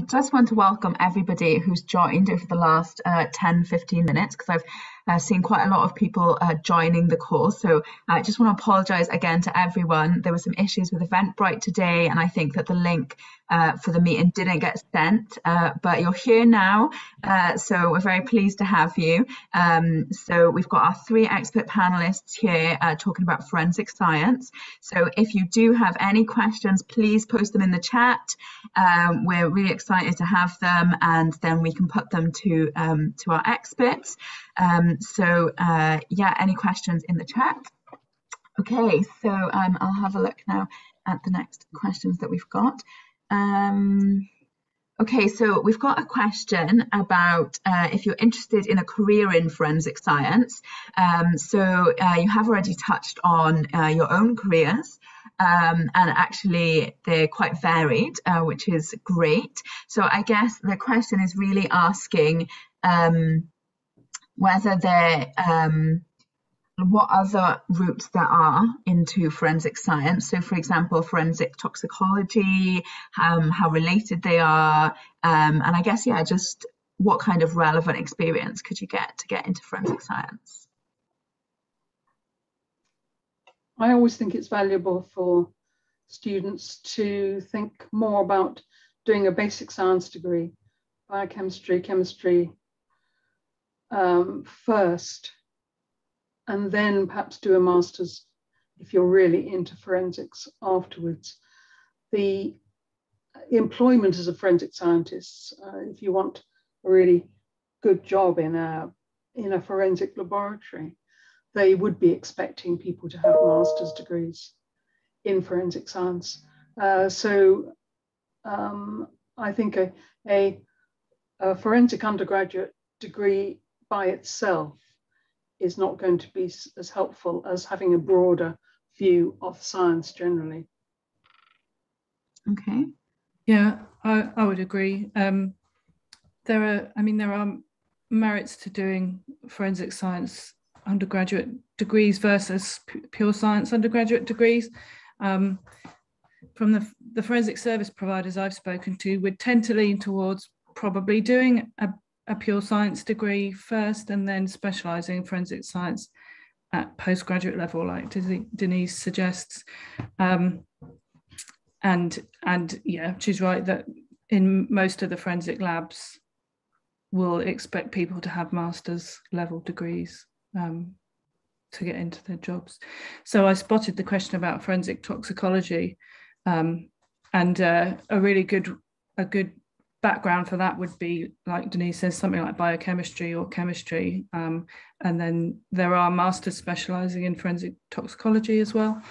I just want to welcome everybody who's joined over the last uh, 10, 15 minutes because I've uh, seen quite a lot of people uh, joining the course. So I just want to apologise again to everyone. There were some issues with Eventbrite today, and I think that the link uh, for the meeting didn't get sent, uh, but you're here now. Uh, so we're very pleased to have you. Um, so we've got our three expert panelists here talking about forensic science. So if you do have any questions, please post them in the chat. Um, we're really excited to have them, and then we can put them to um, to our experts. Um, so uh, yeah, any questions in the chat? Okay, so um, I'll have a look now at the next questions that we've got. Um, okay, so we've got a question about uh, if you're interested in a career in forensic science. Um, so uh, you have already touched on uh, your own careers. Um, and actually they're quite varied, uh, which is great. So I guess the question is really asking um, whether there um, what other routes there are into forensic science. So, for example, forensic toxicology, um, how related they are, um, and I guess yeah, just what kind of relevant experience could you get to get into forensic science? I always think it's valuable for students to think more about doing a basic science degree, biochemistry, chemistry, um, first, and then perhaps do a master's if you're really into forensics afterwards. The employment as a forensic scientist, uh, if you want a really good job in a in a forensic laboratory, they would be expecting people to have master's degrees in forensic science. Uh, so um, I think a, a, a, forensic undergraduate degree by itself is not going to be as helpful as having a broader view of science generally. Okay. Yeah, I, I would agree. Um, there are, I mean, there are merits to doing forensic science undergraduate degrees versus pure science undergraduate degrees. Um, from the, the forensic service providers I've spoken to, would tend to lean towards probably doing a a pure science degree first and then specializing in forensic science at postgraduate level, like Denise suggests. Um, and and yeah, she's right that in most of the forensic labs, we'll expect people to have master's level degrees um, to get into their jobs. So I spotted the question about forensic toxicology, um, and uh, a really good a good background for that would be like denise says something like biochemistry or chemistry um, and then there are masters specializing in forensic toxicology as well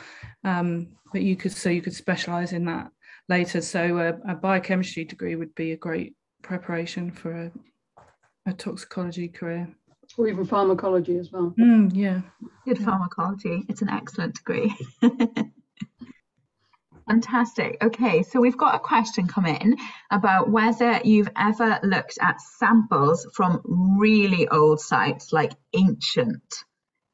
um, but you could so you could specialize in that later. So a, a biochemistry degree would be a great preparation for a, a toxicology career. Or even pharmacology as well. Mm, yeah. Good pharmacology. It's an excellent degree Fantastic. Okay, so we've got a question come in about whether you've ever looked at samples from really old sites, like ancient,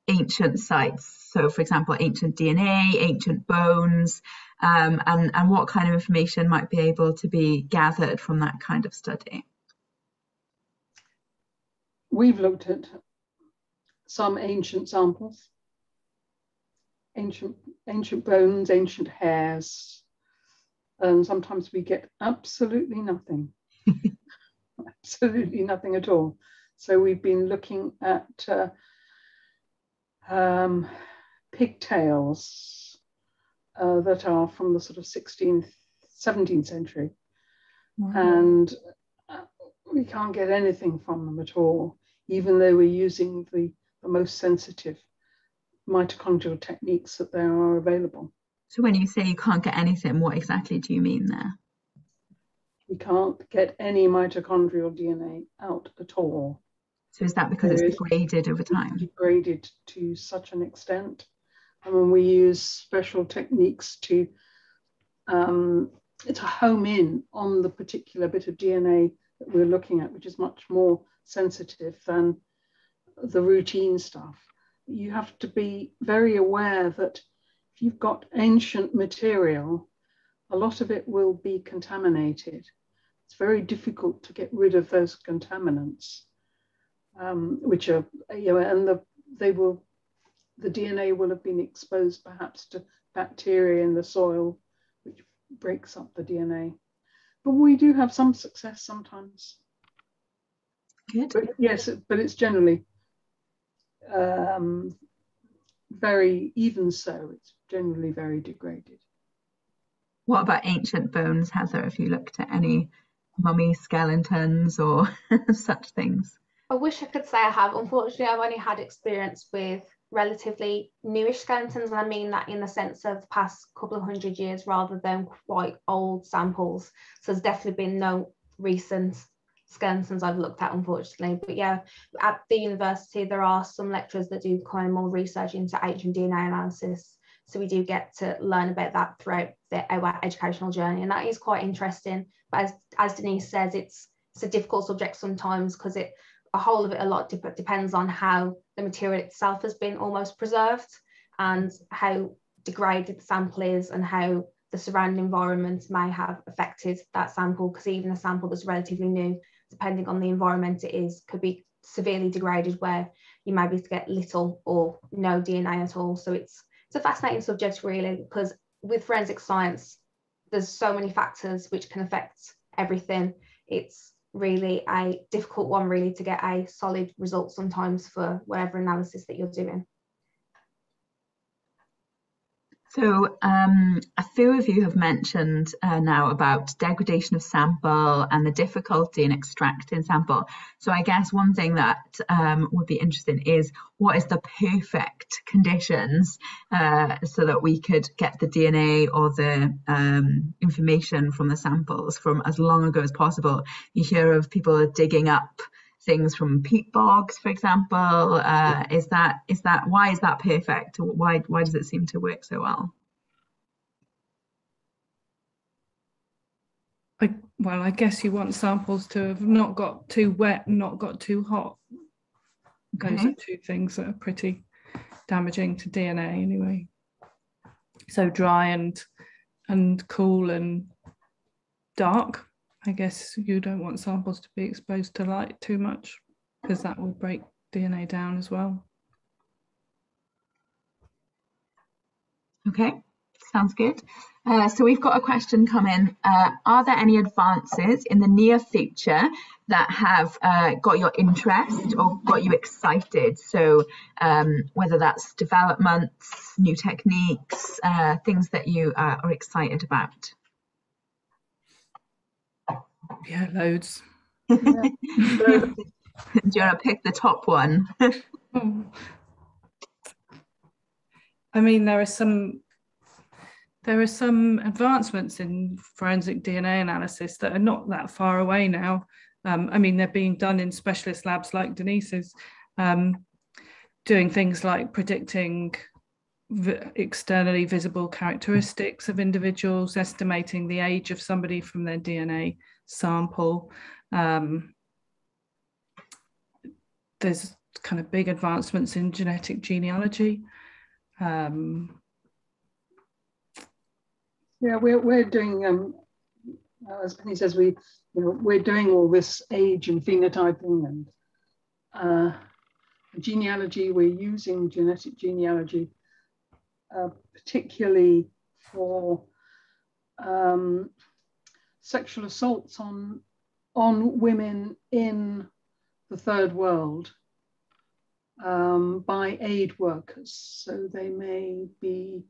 ancient sites. So, for example, ancient DNA, ancient bones, um, and, and what kind of information might be able to be gathered from that kind of study. We've looked at some ancient samples ancient ancient bones, ancient hairs, and sometimes we get absolutely nothing, absolutely nothing at all. So we've been looking at uh, um, pigtails uh, that are from the sort of 16th, 17th century, wow. and uh, we can't get anything from them at all, even though we're using the, the most sensitive mitochondrial techniques that there are available. So when you say you can't get anything, what exactly do you mean there? We can't get any mitochondrial DNA out at all. So is that because there it's degraded over time? Degraded to such an extent. And when we use special techniques to um, to home in on the particular bit of DNA that we're looking at, which is much more sensitive than the routine stuff you have to be very aware that if you've got ancient material, a lot of it will be contaminated it's very difficult to get rid of those contaminants, um, which are, you know, and the, they will, the DNA will have been exposed perhaps to bacteria in the soil, which breaks up the DNA. But we do have some success sometimes. Good. But yes, but it's generally um, very, even so, it's generally very degraded. What about ancient bones, Heather? If you looked at any mummy skeletons or such things? I wish I could say I have. Unfortunately, I've only had experience with relatively newish skeletons, and I mean that in the sense of the past couple of hundred years rather than quite old samples. So there's definitely been no recent skeletons I've looked at, unfortunately. But yeah, at the university, there are some lecturers that do kind of more research into ancient DNA analysis. So we do get to learn about that throughout the, our educational journey, and that is quite interesting. But as, as Denise says, it's it's a difficult subject sometimes because it a whole of it a lot dep- depends on how the material itself has been almost preserved and how degraded the sample is and how the surrounding environment may have affected that sample because even a sample that's relatively new depending on the environment it is could be severely degraded where you might be able to get little or no DNA at all so it's it's a fascinating subject really because with forensic science there's so many factors which can affect everything it's really a difficult one really to get a solid result sometimes for whatever analysis that you're doing. So um, a few of you have mentioned uh, now about degradation of sample and the difficulty in extracting sample. So I guess one thing that um, would be interesting is what is the perfect conditions uh, so that we could get the DNA or the um, information from the samples from as long ago as possible. You hear of people digging up things from peat bogs, for example. Uh, is that is that why is that perfect? Why why does it seem to work so well? I, well, I guess you want samples to have not got too wet, not got too hot. Those are two things that are pretty damaging to DNA anyway. So dry and and cool and dark. I guess you don't want samples to be exposed to light too much because that will break DNA down as well. Okay, sounds good. Uh, so we've got a question coming. Uh, are there any advances in the near future that have uh, got your interest or got you excited? So um, whether that's developments, new techniques, uh, things that you uh, are excited about. Yeah, loads. So, Do you want to pick the top one? Oh. I mean, there are some there are some advancements in forensic DNA analysis that are not that far away now. Um, I mean, they're being done in specialist labs like Denise's, um, doing things like predicting vi- externally visible characteristics of individuals, estimating the age of somebody from their DNA sample. Um, there's kind of big advancements in genetic genealogy. Um, yeah, we're, we're doing, um, as Penny says, we, you know, we're doing all this age and phenotyping and uh, genealogy. We're using genetic genealogy, uh, particularly for um, sexual assaults on on women in the third world um, by aid workers. So they may be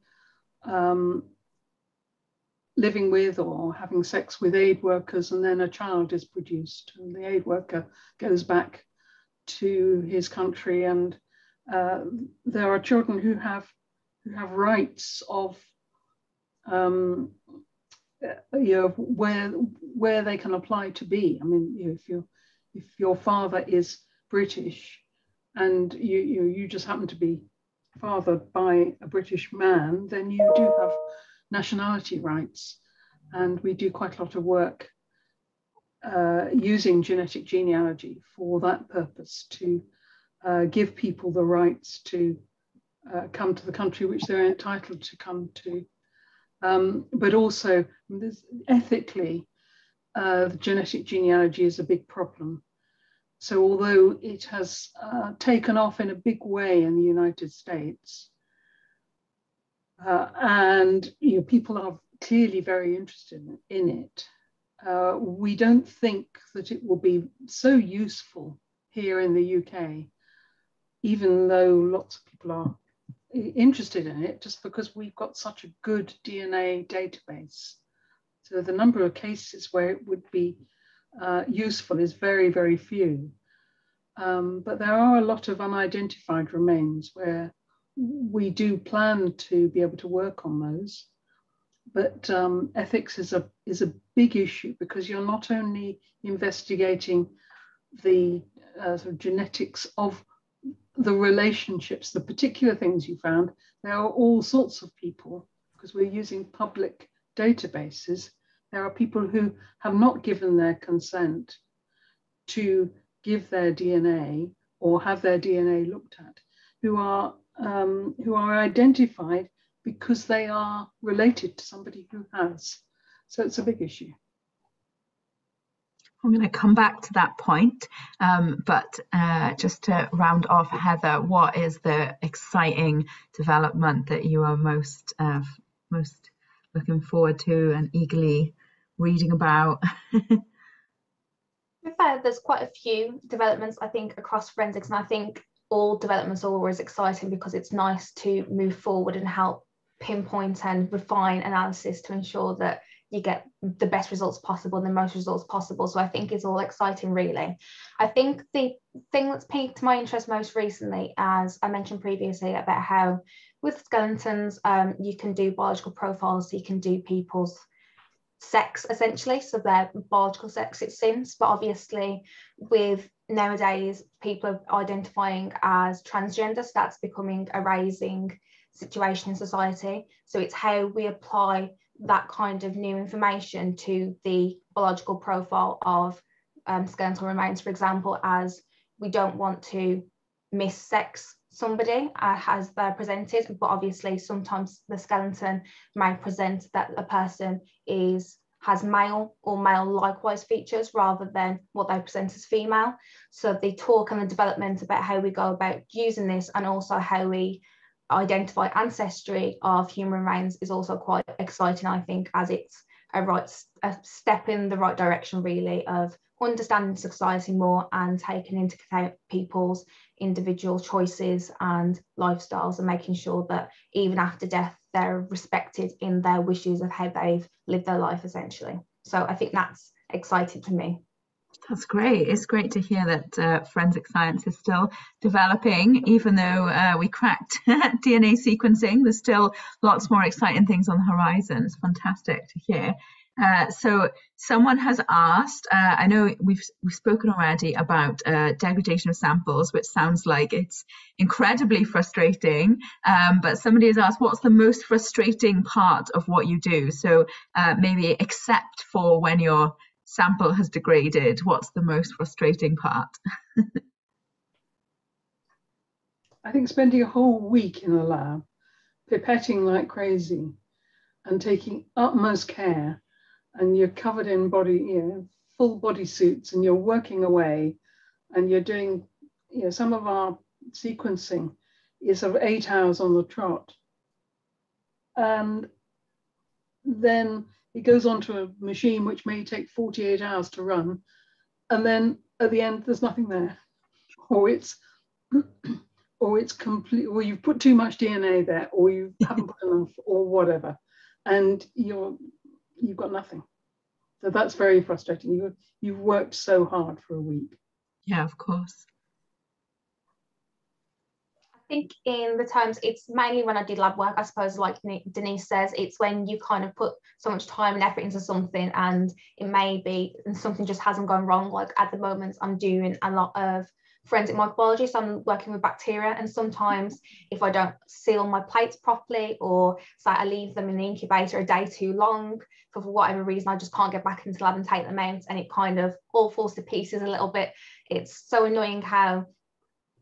um, living with or having sex with aid workers, and then a child is produced, and the aid worker goes back to his country, and uh, there are children who have who have rights of um, you know where where they can apply to be. I mean, you know, if you if your father is British and you, you you just happen to be fathered by a British man, then you do have nationality rights. And we do quite a lot of work uh, using genetic genealogy for that purpose to uh, give people the rights to uh, come to the country which they're entitled to come to. Um, but also, ethically, uh, genetic genealogy is a big problem. So although it has uh, taken off in a big way in the United States, uh, and you know, people are clearly very interested in, in it, uh, we don't think that it will be so useful here in the UK, even though lots of people are interested in it, just because we've got such a good DNA database. So the number of cases where it would be uh, useful is very, very few. Um, but there are a lot of unidentified remains where we do plan to be able to work on those. But um, ethics is a, is a big issue because you're not only investigating the uh, sort of genetics of the relationships, the particular things you found, there are all sorts of people because we're using public databases, there are people who have not given their consent to give their DNA or have their DNA looked at, who are um, who are identified because they are related to somebody who has. So it's a big issue. I'm going to come back to that point, um, but uh, just to round off, Heather, what is the exciting development that you are most uh, most looking forward to and eagerly reading about? fair, there's quite a few developments I think across forensics, and I think all developments are always exciting because it's nice to move forward and help pinpoint and refine analysis to ensure that you get the best results possible, and the most results possible. So I think it's all exciting, really. I think the thing that's piqued my interest most recently, as I mentioned previously, about how with skeletons, um, you can do biological profiles, so you can do people's sex essentially, so their biological sex it seems. But obviously, with nowadays people are identifying as transgender, so that's becoming a rising situation in society. So it's how we apply that kind of new information to the biological profile of um, skeletal remains, for example, as we don't want to missex somebody uh, as they're presented, but obviously sometimes the skeleton may present that a person is has male or male likewise features rather than what they present as female. So the talk and the development about how we go about using this and also how we identify ancestry of human remains is also quite exciting, I think, as it's a right a step in the right direction, really, of understanding society more and taking into account people's individual choices and lifestyles and making sure that even after death they're respected in their wishes of how they've lived their life essentially. So i think that's exciting to me that's great. It's great to hear that uh, forensic science is still developing, even though uh, we cracked DNA sequencing. There's still lots more exciting things on the horizon. It's fantastic to hear. Uh, so someone has asked, uh, I know we've, we've spoken already about uh, degradation of samples, which sounds like it's incredibly frustrating, um, but somebody has asked, what's the most frustrating part of what you do? So uh, maybe except for when your sample has degraded, what's the most frustrating part? I think spending a whole week in a lab, pipetting like crazy and taking utmost care and you're covered in body, you know, full body suits and you're working away and you're doing, you know, some of our sequencing is of eight hours on the trot. And then it goes onto a machine which may take 48 hours to run. And then at the end, there's nothing there. Or it's or it's complete, or you've put too much DNA there, or you haven't put enough, or whatever. And you're you've got nothing. So that's very frustrating. You you've worked so hard for a week. Yeah, of course. I think in the times it's mainly when I did lab work, I suppose, like Denise says, it's when you kind of put so much time and effort into something and it may be and something just hasn't gone wrong. Like at the moment, I'm doing a lot of forensic microbiology, so I'm working with bacteria. And sometimes if I don't seal my plates properly or say I leave them in the incubator a day too long, for, for whatever reason, I just can't get back into the lab and take them out and it kind of all falls to pieces a little bit. It's so annoying how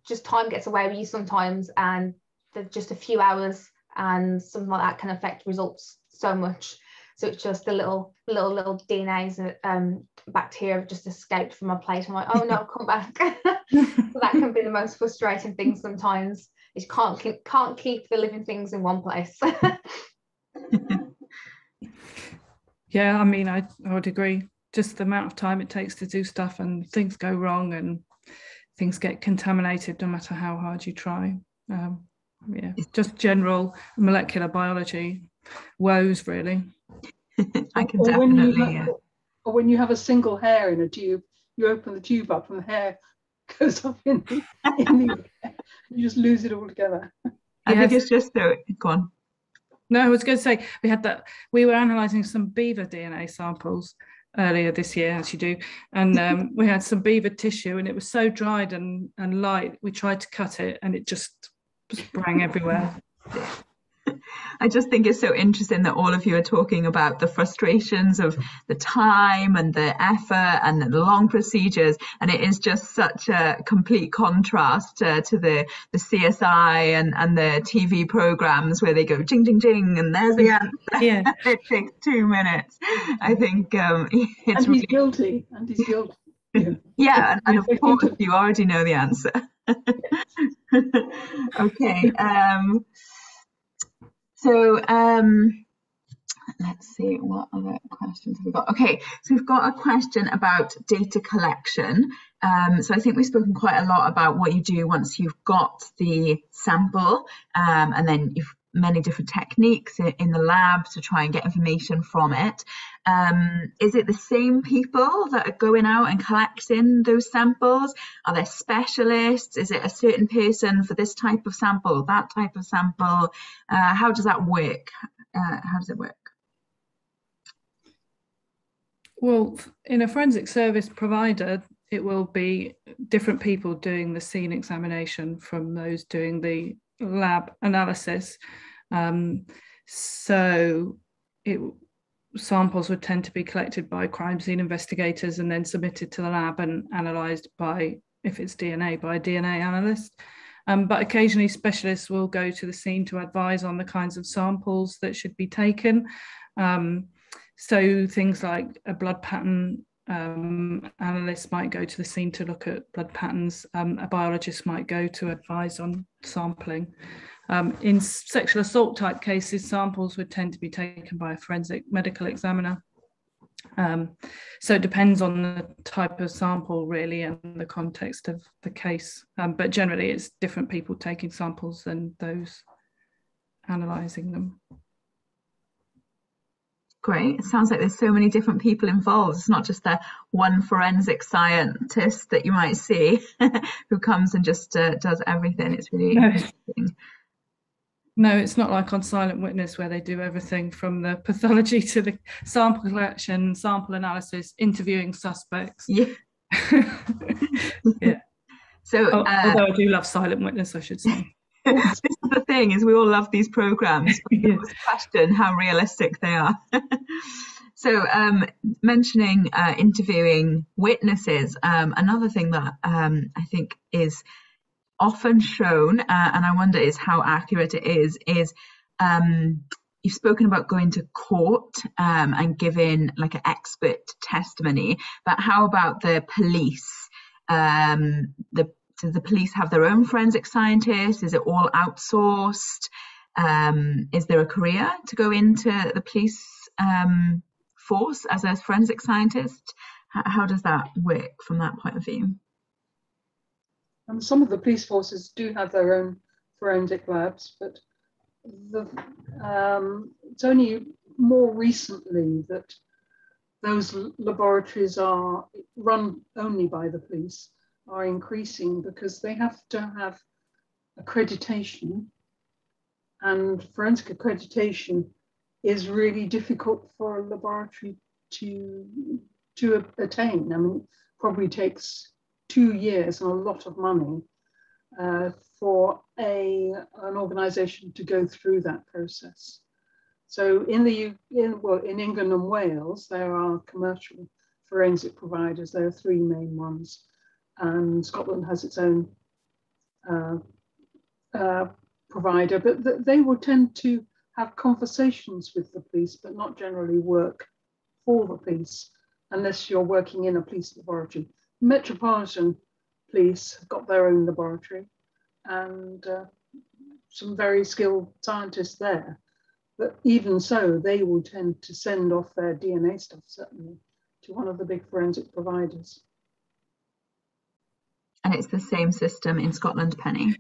just time gets away with you sometimes and there's just a few hours and something like that can affect results so much. So it's just the little little little DNAs um, bacteria have just escaped from my plate. I'm like, oh no, come back. so that can be the most frustrating thing sometimes. Is you can't keep, can't keep the living things in one place. yeah, I mean, I, I would agree. Just the amount of time it takes to do stuff and things go wrong and things get contaminated no matter how hard you try. Um, yeah, just general molecular biology woes, really. I can or definitely. When you have, Or when you have a single hair in a tube, you open the tube up and the hair goes up in the, in the you just lose it all together. I yes. think it's just so go on. No, I was going to say we had that. We were analysing some beaver DNA samples earlier this year, as you do, and um, we had some beaver tissue, and it was so dried and and light. We tried to cut it, and it just sprang everywhere. I just think it's so interesting that all of you are talking about the frustrations of the time and the effort and the long procedures, and it is just such a complete contrast uh, to the the CSI and and the TV programs where they go jing jing jing and there's the answer. Yeah, it takes two minutes. I think um, it's and he's really... guilty, and he's guilty. Yeah, yeah and, and of course you already know the answer. okay. Um, so um, let's see what other questions have we got. Okay, so we've got a question about data collection. Um, so I think we've spoken quite a lot about what you do once you've got the sample um, and then you've many different techniques in, the lab to try and get information from it. Um, is it the same people that are going out and collecting those samples? Are there specialists? Is it a certain person for this type of sample, that type of sample? Uh, how does that work? Uh, how does it work? Well, in a forensic service provider, it will be different people doing the scene examination from those doing the lab analysis. Um, so it, samples would tend to be collected by crime scene investigators and then submitted to the lab and analysed by, if it's DNA, by a DNA analyst. Um, but occasionally specialists will go to the scene to advise on the kinds of samples that should be taken. Um, so things like a blood pattern um, analysts might go to the scene to look at blood patterns. Um, a biologist might go to advise on sampling. Um, in sexual assault type cases, samples would tend to be taken by a forensic medical examiner. Um, so it depends on the type of sample really and the context of the case. Um, but generally it's different people taking samples than those analysing them. Great. It sounds like there's so many different people involved. It's not just the one forensic scientist that you might see who comes and just uh, does everything. It's really no. interesting. No, it's not like on Silent Witness where they do everything from the pathology to the sample collection, sample analysis, interviewing suspects. Yeah. yeah. So, uh, although I do love Silent Witness, I should say. This is the thing is we all love these programs. We question how realistic they are. so um, mentioning uh, interviewing witnesses, um, another thing that um, I think is often shown, uh, and I wonder is how accurate it is, is um, you've spoken about going to court um, and giving like an expert testimony, but how about the police? Um, the do the police have their own forensic scientists? Is it all outsourced? Um, is there a career to go into the police um, force as a forensic scientist? How, does that work from that point of view? Um, some of the police forces do have their own forensic labs, but the, um, it's only more recently that those laboratories are run only by the police are increasing because they have to have accreditation and forensic accreditation is really difficult for a laboratory to to attain. I mean, probably takes two years and a lot of money uh, for a an organisation to go through that process. So in the in well in England and Wales there are commercial forensic providers. There are three main ones and Scotland has its own uh, uh, provider, but th they will tend to have conversations with the police, but not generally work for the police unless you're working in a police laboratory. Metropolitan Police have got their own laboratory and uh, some very skilled scientists there. But even so, they will tend to send off their DNA stuff, certainly, to one of the big forensic providers. And it's the same system in Scotland, Penny?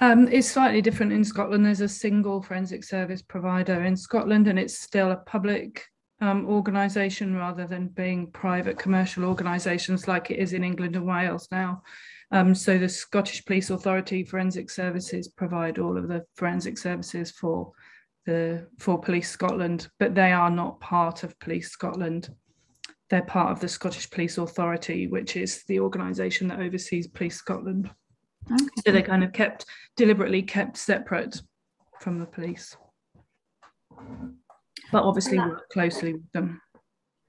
Um, it's slightly different in Scotland. There's a single forensic service provider in Scotland, and it's still a public um, organisation rather than being private commercial organisations like it is in England and Wales now. Um, so the Scottish Police Authority Forensic Services provide all of the forensic services for the for Police Scotland, but they are not part of Police Scotland. They're part of the Scottish Police Authority, which is the organisation that oversees Police Scotland. Okay. So they kind of kept deliberately kept separate from the police, but obviously work closely with them.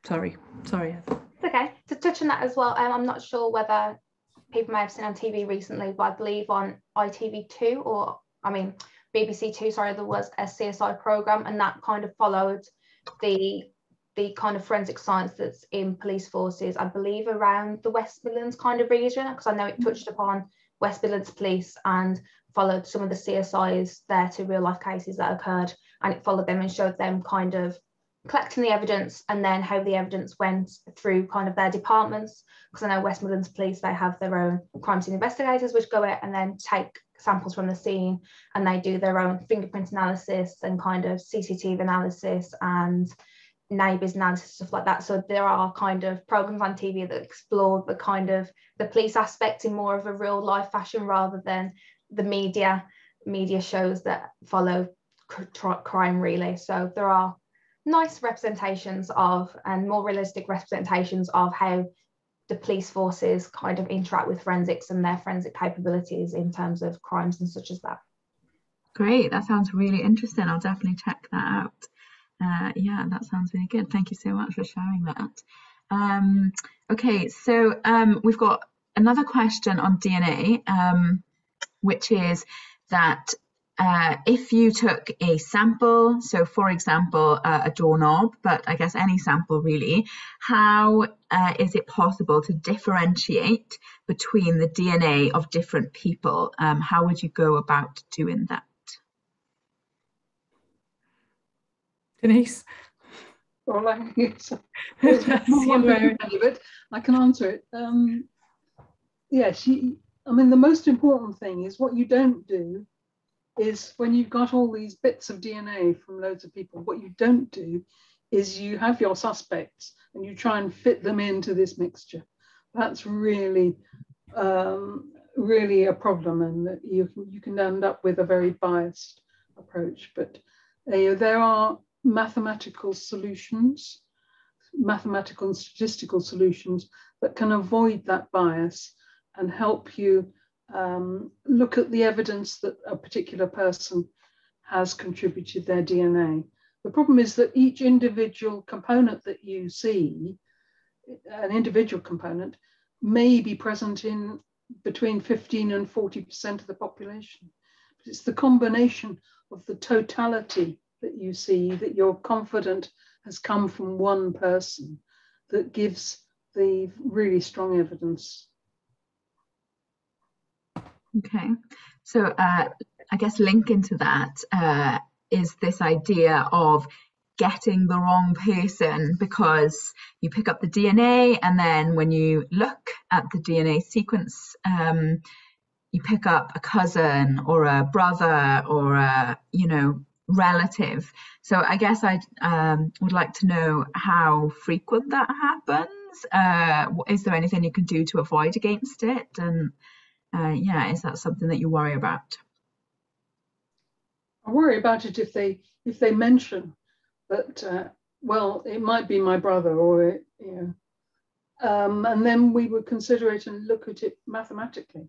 Sorry, sorry. It's okay. To touch on that as well, um, I'm not sure whether people may have seen on TV recently, but I believe on ITV2 or I mean BBC Two, sorry, there was a CSI program, and that kind of followed the the kind of forensic science that's in police forces, I believe around the West Midlands kind of region, because I know it mm-hmm. touched upon West Midlands Police and followed some of the CSIs there to real life cases that occurred, and it followed them and showed them kind of collecting the evidence and then how the evidence went through kind of their departments. Because I know West Midlands Police, they have their own crime scene investigators, which go out and then take samples from the scene and they do their own fingerprint analysis and kind of CCTV analysis and neighbours analysis, stuff like that. So there are kind of programs on TV that explore the kind of the police aspect in more of a real life fashion rather than the media media shows that follow crime really. So there are nice representations of and more realistic representations of how the police forces kind of interact with forensics and their forensic capabilities in terms of crimes and such as that. Great, that sounds really interesting. I'll definitely check that out. Uh, yeah, that sounds really good. Thank you so much for sharing that. Um, okay, so um, we've got another question on DNA, um, which is that uh, if you took a sample, so for example, uh, a doorknob, but I guess any sample really, how uh, is it possible to differentiate between the DNA of different people? Um, how would you go about doing that? Denise? Well, I, yes, I can answer it. Um, yes, you, I mean, the most important thing is what you don't do is when you've got all these bits of DNA from loads of people, what you don't do is you have your suspects and you try and fit them into this mixture. That's really, um, really a problem, and that you can, you can end up with a very biased approach. But uh, there are mathematical solutions, mathematical and statistical solutions that can avoid that bias and help you um, look at the evidence that a particular person has contributed their DNA. The problem is that each individual component that you see, an individual component, may be present in between 15 and 40% of the population. But it's the combination of the totality that you see that you're confident has come from one person that gives the really strong evidence. Okay, so uh, I guess linking to that uh, is this idea of getting the wrong person because you pick up the DNA and then when you look at the DNA sequence, um, you pick up a cousin or a brother or a, you know, relative. So I guess I um, would like to know how frequent that happens. Uh, is there anything you can do to avoid against it? And uh, yeah, is that something that you worry about? I worry about it if they if they mention that uh, well it might be my brother or you know, um, and then we would consider it and look at it mathematically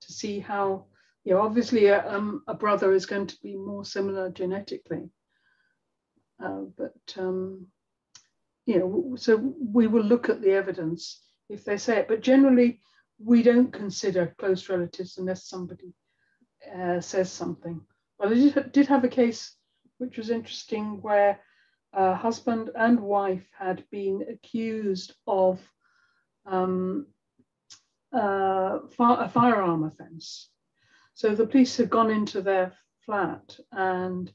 to see how you know obviously a, um, a brother is going to be more similar genetically, uh, but um, you know so we will look at the evidence if they say it, but generally we don't consider close relatives unless somebody uh, says something. Well, I did, did have a case which was interesting, where uh, husband and wife had been accused of um, uh, a firearm offence. So the police had gone into their flat and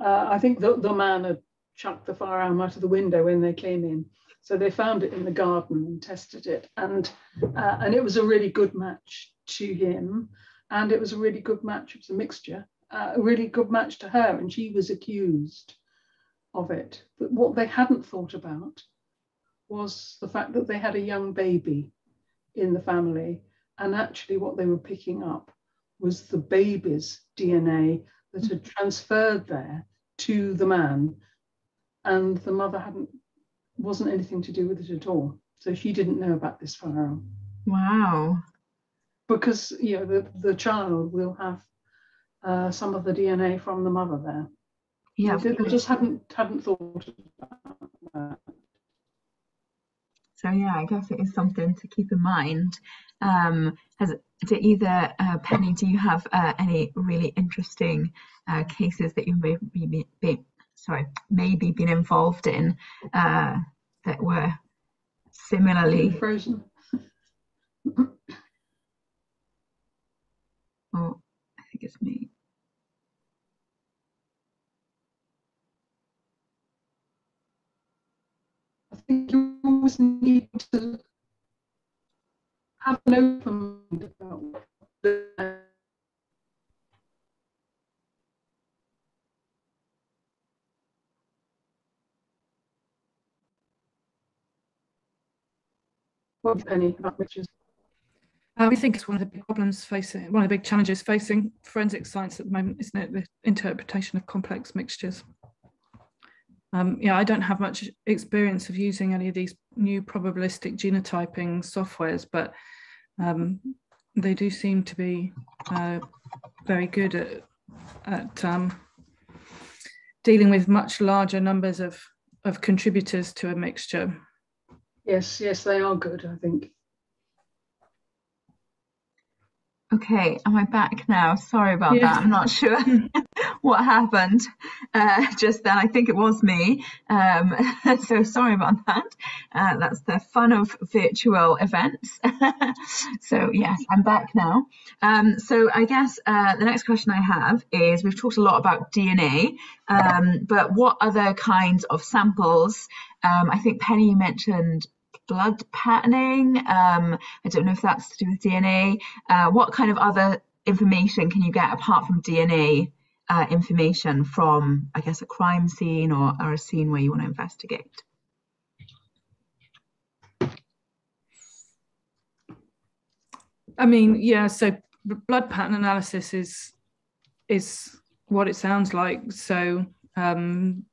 uh, I think the, the man had chucked the firearm out of the window when they came in. So they found it in the garden and tested it, and uh, and it was a really good match to him, and it was a really good match. It was a mixture, uh, a really good match to her, and she was accused of it. But what they hadn't thought about was the fact that they had a young baby in the family, and actually what they were picking up was the baby's DNA that had transferred there to the man, and the mother hadn't wasn't anything to do with it at all. So she didn't know about this firearm. Wow. Because you know the, the child will have uh, some of the DNA from the mother there. Yeah. They, they just hadn't hadn't thought about that. So yeah, I guess it is something to keep in mind. Um, has do either uh, Penny, do you have uh, any really interesting uh, cases that you may be, be sorry maybe been involved in uh, that were similarly frozen? oh, I think it's me. I think you always need to have an open mind about what penny about witches uh, we think it's one of the big problems facing, one of the big challenges facing forensic science at the moment, isn't it? The interpretation of complex mixtures. Um, yeah, I don't have much experience of using any of these new probabilistic genotyping softwares, but um, they do seem to be uh, very good at, at um, dealing with much larger numbers of, of contributors to a mixture. Yes, yes, they are good, I think. Okay, am I back now? Sorry about Yeah. that. I'm not sure what happened uh, just then. I think it was me. Um, so sorry about that. Uh, that's the fun of virtual events. so yes, I'm back now. Um, so I guess uh, the next question I have is we've talked a lot about DNA, um, but what other kinds of samples? Um, I think Penny mentioned blood patterning. Um, I don't know if that's to do with DNA. Uh, what kind of other information can you get apart from DNA uh, information from, I guess, a crime scene or, or a scene where you want to investigate? I mean, yeah. So blood pattern analysis is is what it sounds like. So um,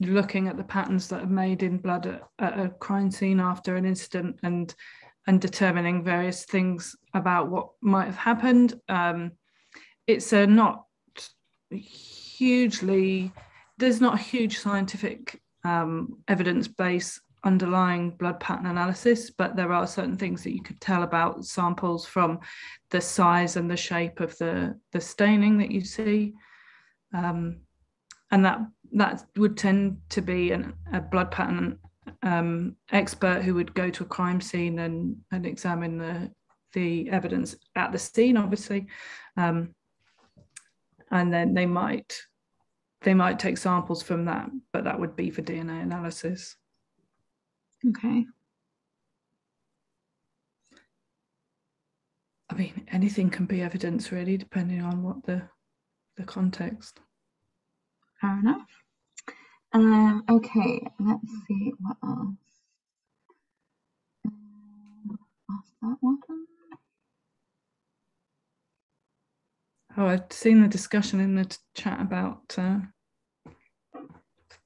looking at the patterns that are made in blood at, at a crime scene after an incident and and determining various things about what might have happened. Um, it's a not hugely there's not a huge scientific um, evidence base underlying blood pattern analysis, but there are certain things that you could tell about samples from the size and the shape of the the staining that you see, um, and that that would tend to be an, a blood pattern um, expert who would go to a crime scene and and examine the the evidence at the scene, obviously, um, and then they might they might take samples from that, but that would be for DNA analysis. Okay. I mean, anything can be evidence, really, depending on what the the context. Fair enough. Um, okay, let's see what else. Um, that one. Oh, I've seen the discussion in the chat about uh,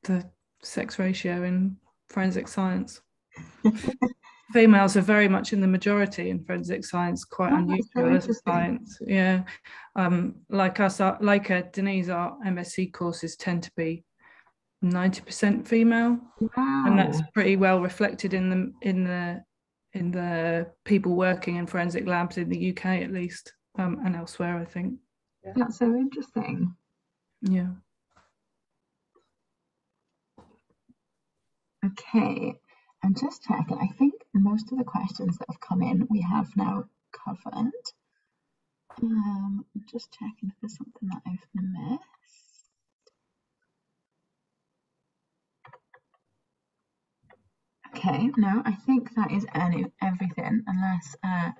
the sex ratio in forensic science. Females are very much in the majority in forensic science, quite Oh, unusual as a science. Yeah, um, like us, our, like uh, Denise, our MSc courses tend to be ninety percent female, and that's pretty well reflected in the in the in the people working in forensic labs in the UK at least, um, and elsewhere, I think yeah. That's so interesting. Yeah. Okay, and just checking, I think most of the questions that have come in we have now covered. Um, just checking if there's something that I've missed. Okay, no, I think that is any, everything, unless uh,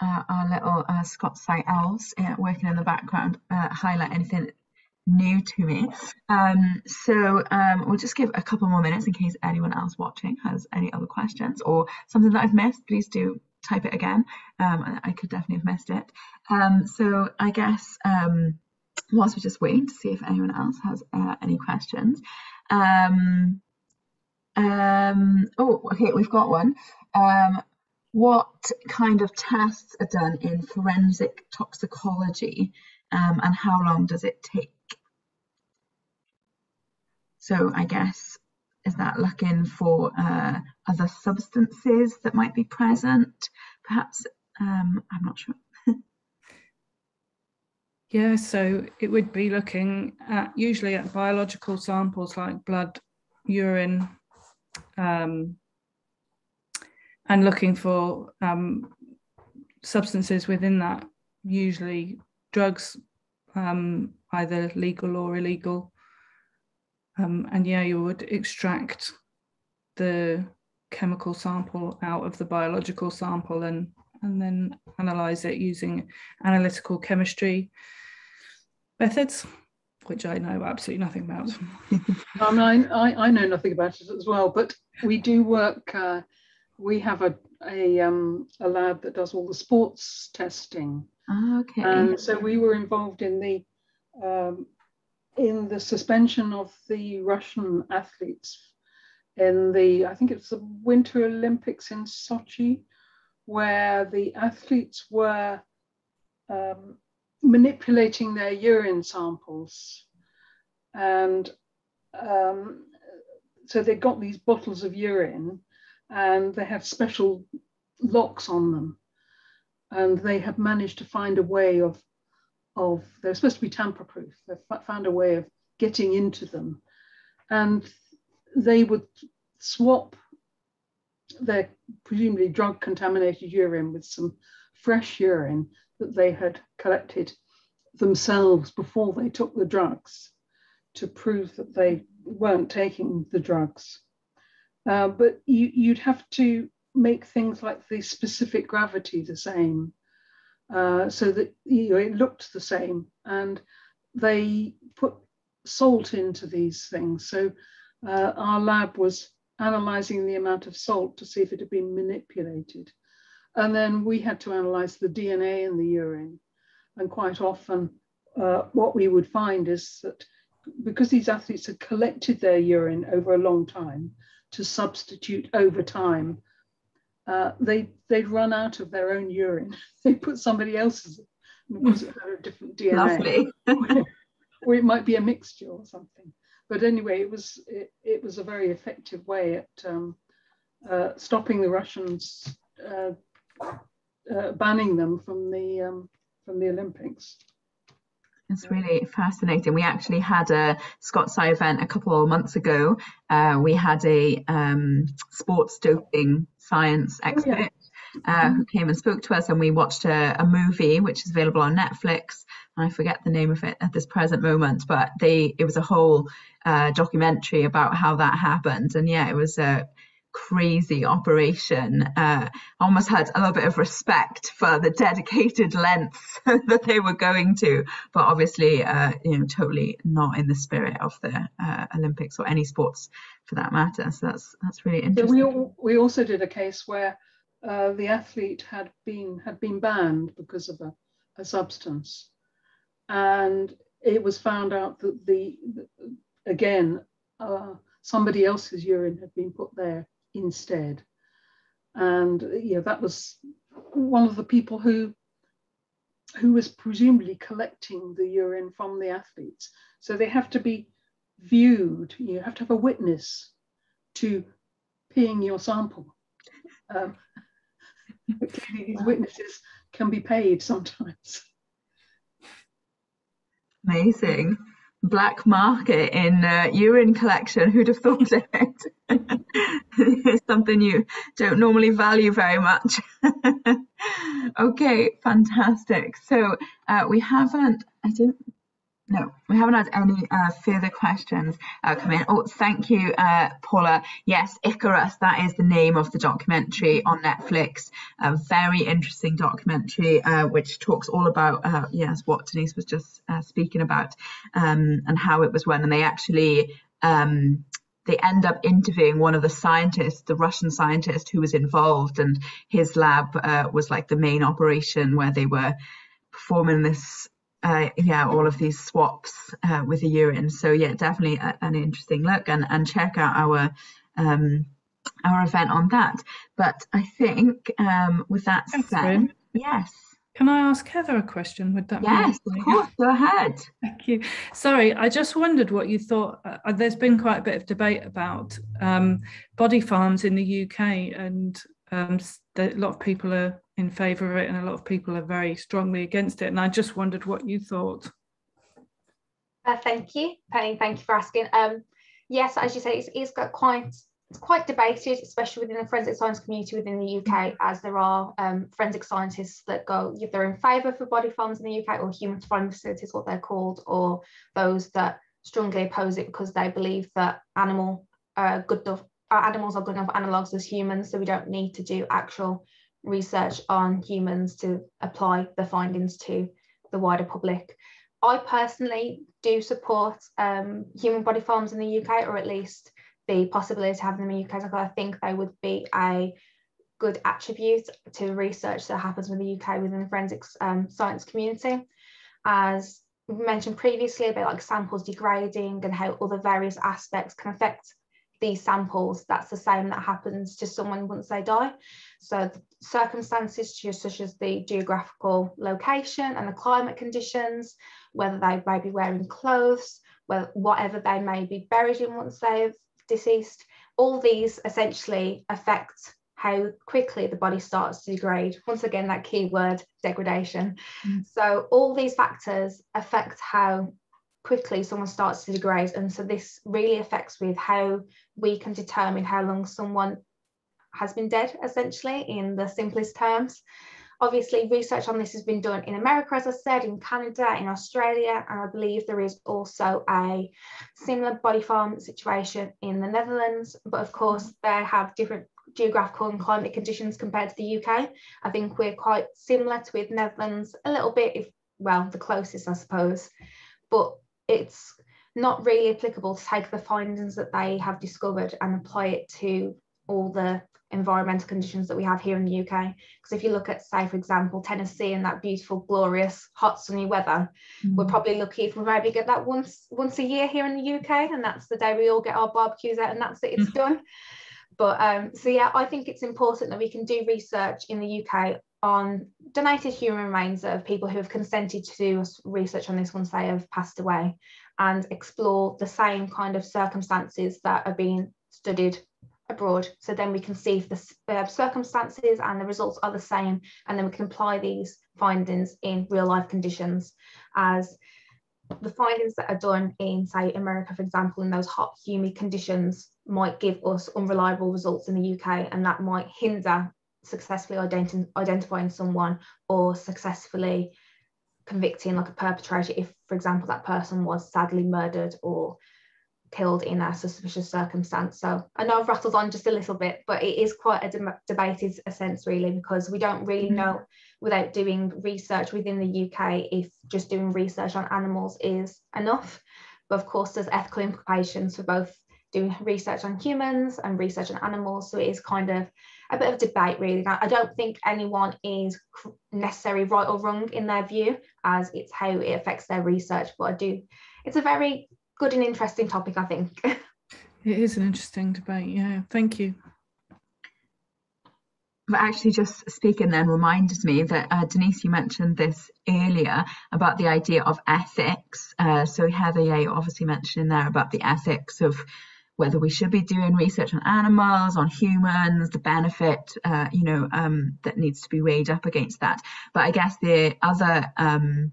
uh, our little uh, ScotSci owls uh, working in the background uh, highlight anything new to me. Um, so um, we'll just give a couple more minutes in case anyone else watching has any other questions or something that I've missed. Please do type it again. Um, I could definitely have missed it. Um, so I guess um, whilst we just wait to see if anyone else has uh, any questions. Um, um, oh, okay, we've got one. Um, what kind of tests are done in forensic toxicology um, and how long does it take? So I guess, is that looking for uh, other substances that might be present? Perhaps, um, I'm not sure. yeah, so it would be looking at usually at biological samples like blood, urine, um, and looking for um, substances within that, usually drugs, um, either legal or illegal. Um, and yeah, you would extract the chemical sample out of the biological sample and, and then analyze it using analytical chemistry methods which I know absolutely nothing about. I, mean, I, I, know nothing about it as well, but we do work. Uh, we have a a, um, a lab that does all the sports testing. Okay. And so we were involved in the um, in the suspension of the Russian athletes in the I think it's the Winter Olympics in Sochi, where the athletes were um, manipulating their urine samples. And um, so they got these bottles of urine and they have special locks on them. And they have managed to find a way of, of they're supposed to be tamper proof. They've found a way of getting into them. And they would swap their presumably drug contaminated urine with some fresh urine that they had collected themselves before they took the drugs to prove that they weren't taking the drugs. Uh, but you, you'd have to make things like the specific gravity the same uh, so that you know, it looked the same. And they put salt into these things. So uh, our lab was analyzing the amount of salt to see if it had been manipulated. And then we had to analyze the DNA in the urine. And quite often, uh, what we would find is that because these athletes had collected their urine over a long time to substitute over time, uh, they, they'd run out of their own urine. they put somebody else's because it had a different DNA. or it might be a mixture or something. But anyway, it was it, it was a very effective way at um, uh, stopping the Russians uh, uh, banning them from the um, from the Olympics. It's really fascinating. We actually had a ScotSci event a couple of months ago. Uh, we had a um, sports doping science expert. Oh, yeah. Uh, who came and spoke to us, and we watched a, a, movie which is available on Netflix. I forget the name of it at this present moment, but they it was a whole uh, documentary about how that happened, and yeah, it was a crazy operation. Uh, almost had a little bit of respect for the dedicated lengths that they were going to, but obviously, uh, you know, totally not in the spirit of the uh, Olympics or any sports for that matter. So that's that's really interesting. Yeah, we we also did a case where uh, the athlete had been had been banned because of a, a substance, and it was found out that the again uh, somebody else's urine had been put there instead. And yeah, that was one of the people who who was presumably collecting the urine from the athletes. So they have to be viewed. You have to have a witness to peeing your sample. Um, these witnesses can be paid sometimes. Amazing. Black market in uh, urine collection. Who'd have thought it? it's something you don't normally value very much. okay, fantastic. So uh, we haven't, I don't no, we haven't had any uh, further questions uh, come in. Oh, thank you, uh, Paula. Yes, Icarus, that is the name of the documentary on Netflix. A very interesting documentary, uh, which talks all about, uh, yes, what Denise was just uh, speaking about um, and how it was run. And they actually, um, they end up interviewing one of the scientists, the Russian scientist who was involved, and his lab was like the main operation where they were performing this uh, yeah, all of these swaps uh, with the urine. So yeah, definitely a, an interesting look and, and check out our um, our event on that. But I think um, with that said, yes. Can I ask Heather a question? Would that yes, of course. Go ahead. Thank you. Sorry, I just wondered what you thought. Uh, there's been quite a bit of debate about um, body farms in the UK, and um, a lot of people are in favour of it, and a lot of people are very strongly against it. And I just wondered what you thought. Uh, thank you, Penny. Thank you for asking. Um, yes, as you say, it's, it's got quite it's quite debated, especially within the forensic science community within the UK, as there are um, forensic scientists that go either in favour for body farms in the UK or human farming facilities, what they're called, or those that strongly oppose it because they believe that animal uh, good enough, animals are good enough analogues as humans, so we don't need to do actual research on humans to apply the findings to the wider public. I personally do support um, human body farms in the UK, or at least the possibility of having them in the UK. I think they would be a good attribute to research that happens in the UK within the forensics um, science community. As mentioned previously about like samples degrading and how other various aspects can affect these samples, that's the same that happens to someone once they die. So circumstances such as the geographical location and the climate conditions, whether they may be wearing clothes, well, whatever they may be buried in once they've deceased, all these essentially affect how quickly the body starts to degrade. Once again, that key word, degradation. Mm. So all these factors affect how quickly someone starts to degrade. And so this really affects with how we can determine how long someone has been dead, essentially, in the simplest terms. Obviously, research on this has been done in America, as I said, in Canada, in Australia, and I believe there is also a similar body farm situation in the Netherlands. But of course, they have different geographical and climate conditions compared to the UK. I think we're quite similar to with Netherlands a little bit, if well, the closest, I suppose. But it's not really applicable to take the findings that they have discovered and apply it to all the environmental conditions that we have here in the UK. Because if you look at, say, for example, Tennessee and that beautiful, glorious, hot, sunny weather, mm. we're probably lucky if we maybe get that once once a year here in the UK, and that's the day we all get our barbecues out, and that's it, it's mm. done. But um, so yeah, I think it's important that we can do research in the UK on donated human remains of people who have consented to do research on this once they have passed away and explore the same kind of circumstances that are being studied abroad. So then we can see if the uh, circumstances and the results are the same, and then we can apply these findings in real life conditions as the findings that are done in, say, America, for example, in those hot, humid conditions might give us unreliable results in the UK, and that might hinder successfully identi- identifying someone or successfully convicting like a perpetrator if for example that person was sadly murdered or killed in a suspicious circumstance so i know i've rattled on just a little bit but it is quite a de- debated a sense really because we don't really mm-hmm. know without doing research within the uk if just doing research on animals is enough but of course there's ethical implications for both doing research on humans and research on animals so it is kind of a bit of debate really. I don't think anyone is necessarily right or wrong in their view as it's how it affects their research. But I do, it's a very good and interesting topic, I think. it is an interesting debate. Yeah, thank you. But actually, just speaking then reminded me that uh, Denise, you mentioned this earlier about the idea of ethics. Uh, so Heather, yeah, you obviously mentioned there about the ethics of whether we should be doing research on animals, on humans, the benefit, uh, you know, um, that needs to be weighed up against that. But I guess the other um,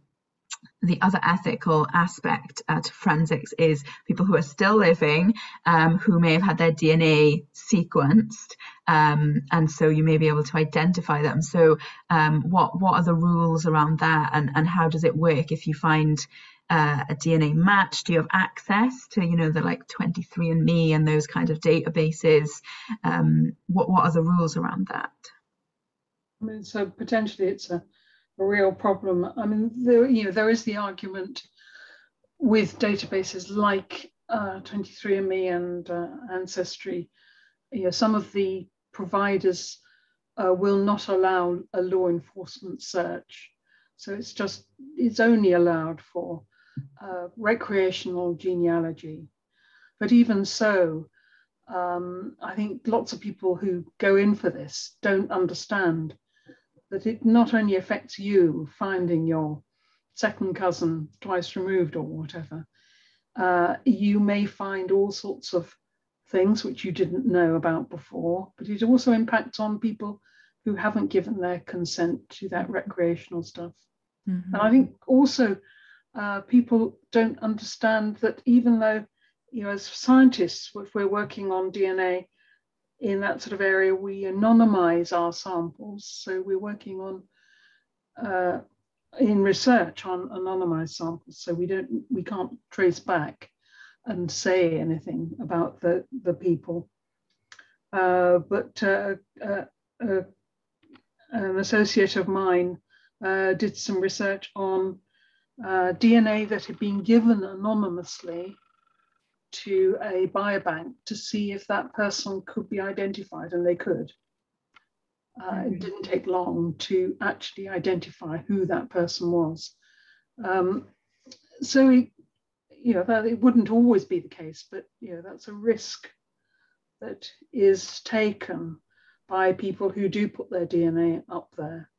the other ethical aspect uh, to forensics is people who are still living, um, who may have had their DNA sequenced, um, and so you may be able to identify them. So, um, what what are the rules around that, and and how does it work if you find uh, a DNA match? Do you have access to you know the like 23andMe and those kind of databases? Um, what what are the rules around that? I mean, so potentially it's a a real problem. I mean, there, you know, there is the argument with databases like uh, 23andMe and uh, Ancestry. You know, some of the providers uh, will not allow a law enforcement search. So it's just, it's only allowed for uh, recreational genealogy. But even so, um, I think lots of people who go in for this don't understand that it not only affects you finding your second cousin twice removed or whatever, uh, you may find all sorts of things which you didn't know about before, but it also impacts on people who haven't given their consent to that recreational stuff. Mm-hmm. And I think also uh, people don't understand that even though, you know, as scientists, if we're working on DNA, in that sort of area, we anonymize our samples. So we're working on uh, in research on anonymized samples. So we don't, we can't trace back and say anything about the, the people. Uh, but uh, uh, uh an associate of mine uh, did some research on DNA that had been given anonymously to a biobank to see if that person could be identified, and they could. Uh, mm-hmm. It didn't take long to actually identify who that person was. Um, so, it, you know, that it wouldn't always be the case, but you know, that's a risk that is taken by people who do put their DNA up there.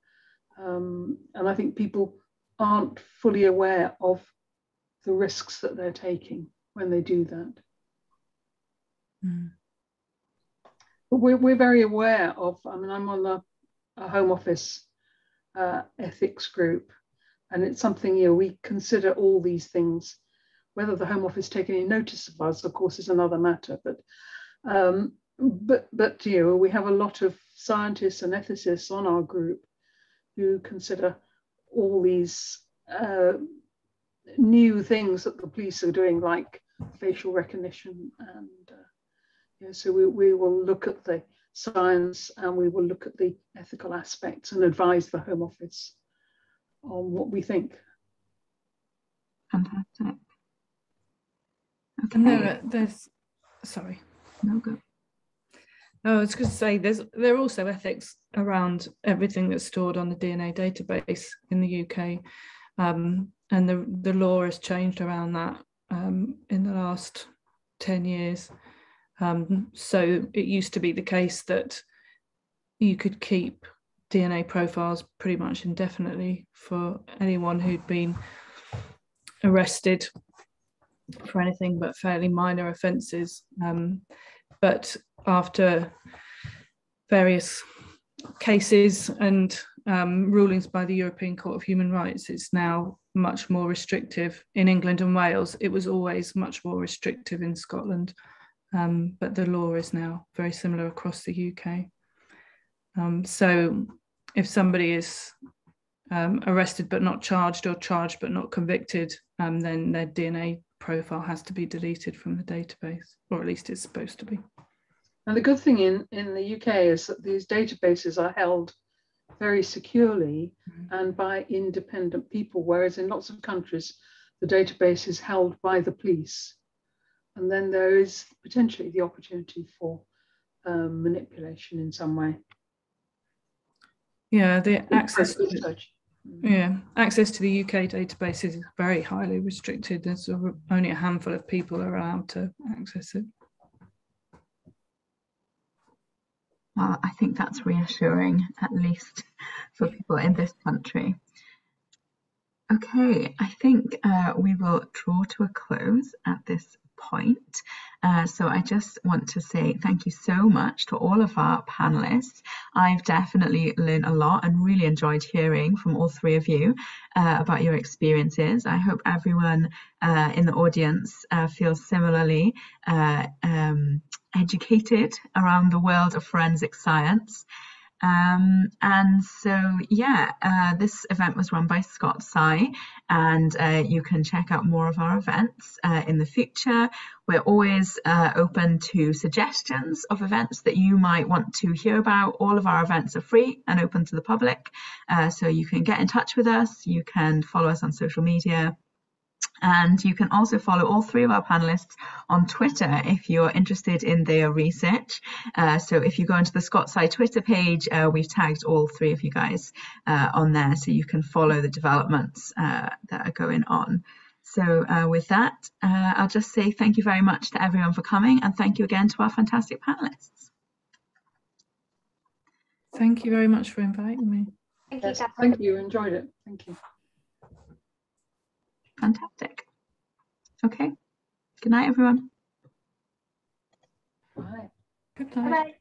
Um, and I think people aren't fully aware of the risks that they're taking when they do that. Mm. But we're, we're very aware of, I mean, I'm on the Home Office uh, ethics group, and it's something, you know, we consider all these things. Whether the Home Office take any notice of us, of course, is another matter. But, um, but, but you know, we have a lot of scientists and ethicists on our group who consider all these uh, new things that the police are doing, like facial recognition. And uh, yeah, so we, we will look at the science and we will look at the ethical aspects and advise the Home Office on what we think. Fantastic. Okay. And there, there's, sorry. No, go. I was going to say there's there are also ethics around everything that's stored on the DNA database in the UK, um, and the the law has changed around that um, in the last 10 years. Um, so it used to be the case that you could keep DNA profiles pretty much indefinitely for anyone who'd been arrested for anything but fairly minor offences. Um, but after various cases and um, rulings by the European Court of Human Rights, it's now much more restrictive in England and Wales. It was always much more restrictive in Scotland, um, but the law is now very similar across the UK. Um, so if somebody is um, arrested but not charged or charged but not convicted, um, then their DNA profile has to be deleted from the database, or at least it's supposed to be. And the good thing in, in the UK is that these databases are held very securely mm-hmm. and by independent people, whereas in lots of countries, the database is held by the police. And then there is potentially the opportunity for um, manipulation in some way. Yeah, the access mm. Yeah, access to the UK database is very highly restricted. There's only a handful of people are allowed to access it. Well, I think that's reassuring, at least for people in this country. Okay, I think uh, we will draw to a close at this point. Uh, so I just want to say thank you so much to all of our panelists. I've definitely learned a lot and really enjoyed hearing from all three of you uh, about your experiences. I hope everyone uh, in the audience uh, feels similarly uh, um, educated around the world of forensic science. Um, and so, yeah, uh, this event was run by ScotSci, and uh, you can check out more of our events uh, in the future. We're always uh, open to suggestions of events that you might want to hear about. All of our events are free and open to the public, uh, so you can get in touch with us. You can follow us on social media. And you can also follow all three of our panelists on Twitter if you're interested in their research. Uh, so if you go into the ScotSci Twitter page, uh, we've tagged all three of you guys uh, on there so you can follow the developments uh, that are going on. So uh, with that, uh, I'll just say thank you very much to everyone for coming and thank you again to our fantastic panelists. Thank you very much for inviting me. Thank Yes, you, thank you. Enjoyed it. Thank you. Fantastic. Okay. Good night, everyone. Bye. Good night. Bye.